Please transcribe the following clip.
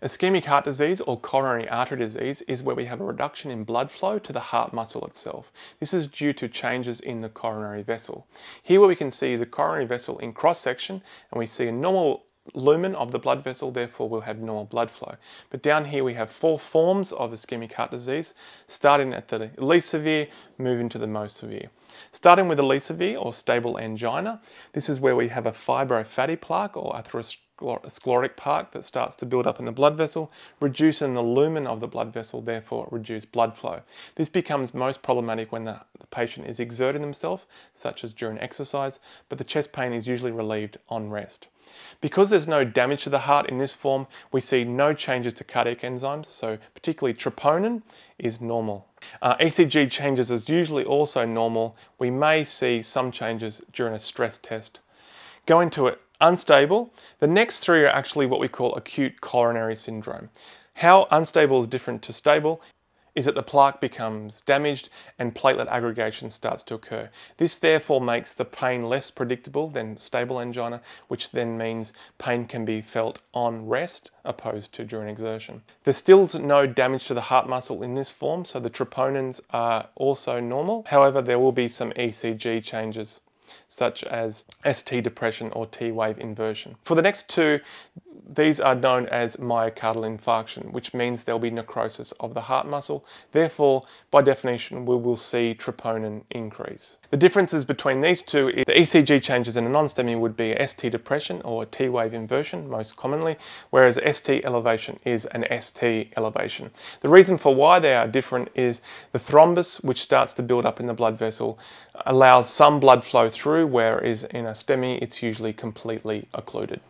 Ischemic heart disease or coronary artery disease is where we have a reduction in blood flow to the heart muscle itself. This is due to changes in the coronary vessel. Here what we can see is a coronary vessel in cross section and we see a normal lumen of the blood vessel, therefore we'll have normal blood flow. But down here we have four forms of ischemic heart disease, starting at the least severe, moving to the most severe. Starting with the least severe or stable angina, this is where we have a fibrofatty plaque or atherosclerosis sclerotic plaque that starts to build up in the blood vessel, reducing the lumen of the blood vessel, therefore reduce blood flow. This becomes most problematic when the, the patient is exerting themselves, such as during exercise, but the chest pain is usually relieved on rest. Because there's no damage to the heart in this form, we see no changes to cardiac enzymes, so particularly troponin is normal. Uh, ECG changes is usually also normal. We may see some changes during a stress test. Going to it unstable. The next three are actually what we call acute coronary syndrome. How unstable is different to stable is that the plaque becomes damaged and platelet aggregation starts to occur. This therefore makes the pain less predictable than stable angina, which then means pain can be felt on rest opposed to during exertion. There's still no damage to the heart muscle in this form, so the troponins are also normal. However, there will be some ECG changes such as ST depression or T wave inversion. For the next two, these are known as myocardial infarction, which means there'll be necrosis of the heart muscle. Therefore, by definition, we will see troponin increase. The differences between these two is the ECG changes in a non-STEMI would be ST depression or T-wave inversion most commonly, whereas ST elevation is an ST elevation. The reason for why they are different is the thrombus, which starts to build up in the blood vessel, allows some blood flow through, whereas in a STEMI, it's usually completely occluded.